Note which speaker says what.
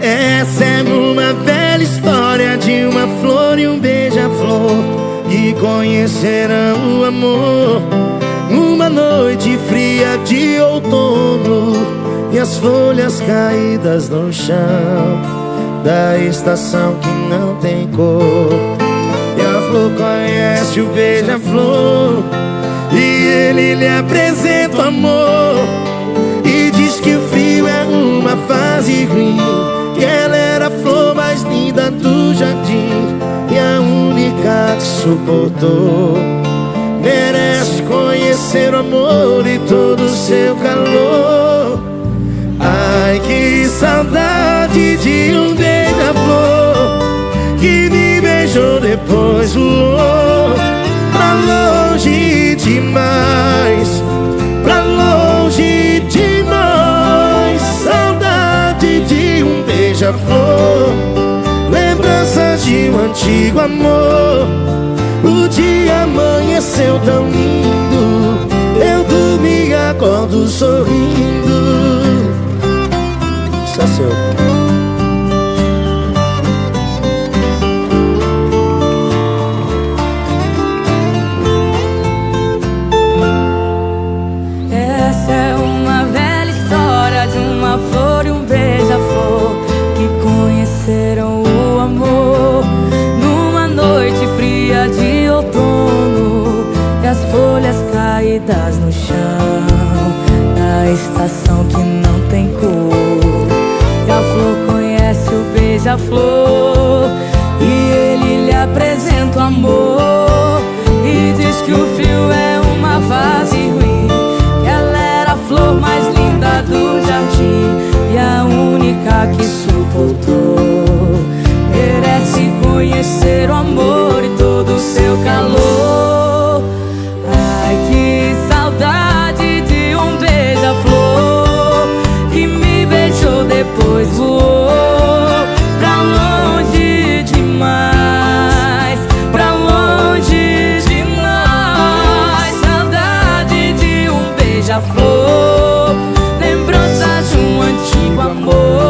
Speaker 1: Essa é uma velha história de uma flor e um beija-flor que conhecerão o amor numa noite fria de outono e as folhas caídas no chão da estação que não tem cor. E a flor conhece o beija-flor e ele lhe apresenta o amor e diz que o frio é uma fase ruim. Suportou. Merece conhecer o amor e todo o seu calor. Ai, que saudade de um beija-flor que me beijou depois voou pra longe demais, pra longe de nós. Saudade de um beija-flor, um antigo amor. O dia amanheceu tão lindo, eu dormi e acordo sorrindo. Só seu.
Speaker 2: Caídas no chão da estação que não tem cor. E a flor conhece o beija-flor antigo